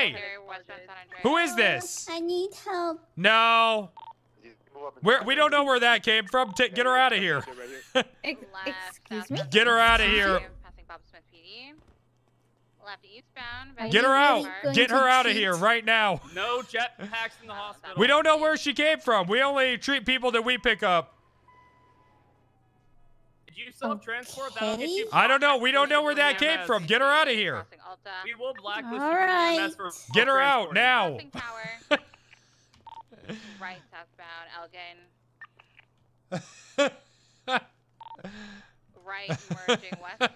Hey! Who is this? I need help. No. Where we don't know where that came from. Ta get her out of here. Um, excuse me? Get her out of here. Passing Bob Smith PD. Left eastbound. Are Get her out. Get her out of here right now. No jetpacks in the hospital. We don't know where she came from. We only treat people that we pick up. Did you still have transport? That'll get you. I don't know. We don't know where that came from from. Get her out of here. Crossing Alta. Uh, we will blacklist you All from right. For Get her out now. Right southbound. Elgin. right merging westbound.